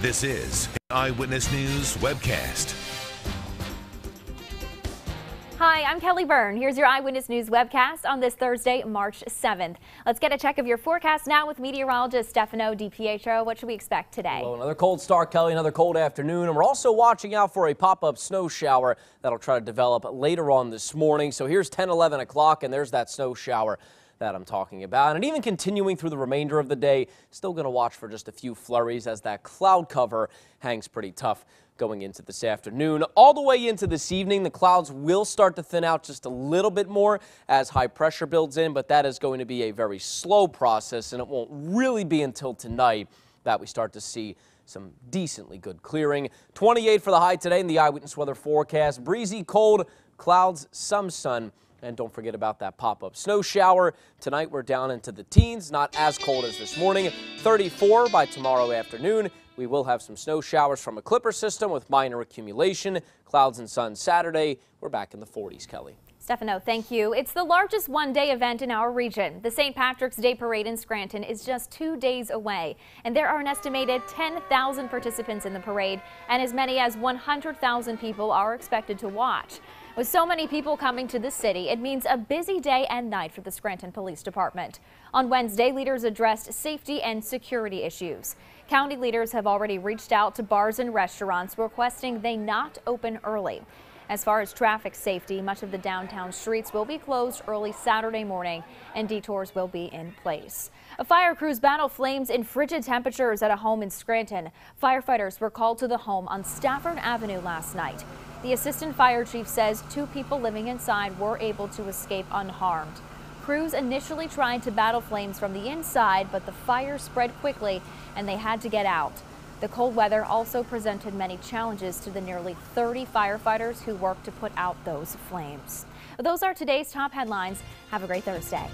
This is Eyewitness News webcast. Hi, I'm Kelly Byrne. Here's your Eyewitness News webcast on this Thursday, March 7th. Let's get a check of your forecast now with meteorologist Stefano DiPietro. What should we expect today? Well, another cold start, Kelly, another cold afternoon, and we're also watching out for a pop-up snow shower that'll try to develop later on this morning. So here's 10, 11 o'clock, and there's that snow shower that I'm talking about. And even continuing through the remainder of the day, still going to watch for just a few flurries as that cloud cover hangs pretty tough going into this afternoon. All the way into this evening, the clouds will start to thin out just a little bit more as high pressure builds in, but that is going to be a very slow process, and it won't really be until tonight that we start to see some decently good clearing. 28 for the high today in the eyewitness weather forecast. Breezy, cold, clouds, some sun. And don't forget about that pop-up snow shower. Tonight we're down into the teens, not as cold as this morning. 34 by tomorrow afternoon. We will have some snow showers from a clipper system with minor accumulation. Clouds and sun Saturday. We're back in the 40s, Kelly. Stefano, thank you. It's the largest one-day event in our region. The St. Patrick's Day Parade in Scranton is just two days away, and there are an estimated 10,000 participants in the parade, and as many as 100,000 people are expected to watch. With so many people coming to the city, it means a busy day and night for the Scranton Police Department. On Wednesday, leaders addressed safety and security issues. County leaders have already reached out to bars and restaurants requesting they not open early. As far as traffic safety, much of the downtown streets will be closed early Saturday morning and detours will be in place. A fire crews battle flames in frigid temperatures at a home in Scranton. Firefighters were called to the home on Stafford Avenue last night. The assistant fire chief says two people living inside were able to escape unharmed. Crews initially tried to battle flames from the inside, but the fire spread quickly and they had to get out. The cold weather also presented many challenges to the nearly 30 firefighters who worked to put out those flames. Those are today's top headlines. Have a great Thursday.